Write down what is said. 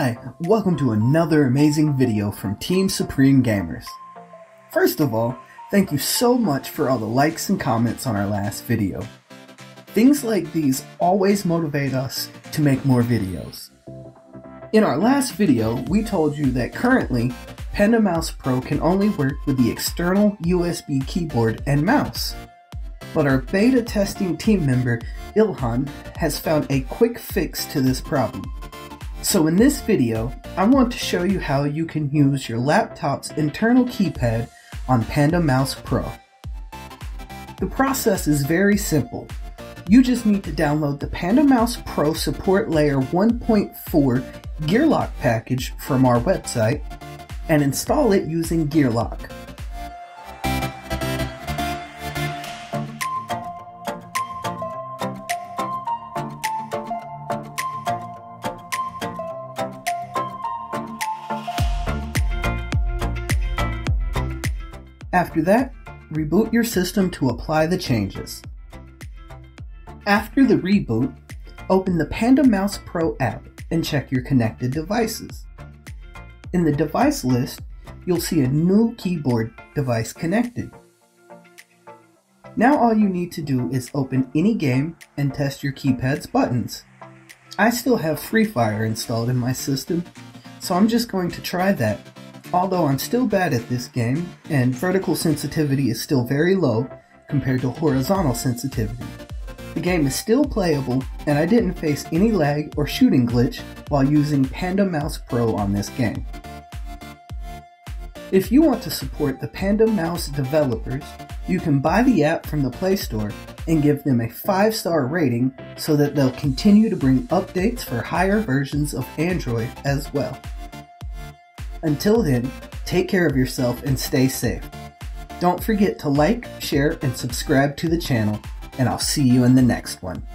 Hi, welcome to another amazing video from Team Supreme Gamers. First of all, thank you so much for all the likes and comments on our last video. Things like these always motivate us to make more videos. In our last video, we told you that currently, Panda Mouse Pro can only work with the external USB keyboard and mouse. But our beta testing team member, Ilhan, has found a quick fix to this problem. So in this video, I want to show you how you can use your laptop's internal keypad on Panda Mouse Pro. The process is very simple. You just need to download the Panda Mouse Pro Support Layer 1.4 Gearlock package from our website and install it using Gearlock. After that, reboot your system to apply the changes. After the reboot, open the Panda Mouse Pro app and check your connected devices. In the device list, you'll see a new keyboard device connected. Now all you need to do is open any game and test your keypad's buttons. I still have Free Fire installed in my system, so I'm just going to try that. Although I'm still bad at this game, and vertical sensitivity is still very low compared to horizontal sensitivity. The game is still playable, and I didn't face any lag or shooting glitch while using Panda Mouse Pro on this game. If you want to support the Panda Mouse developers, you can buy the app from the Play Store and give them a 5 star rating so that they'll continue to bring updates for higher versions of Android as well. Until then, take care of yourself and stay safe. Don't forget to like, share, and subscribe to the channel, and I'll see you in the next one.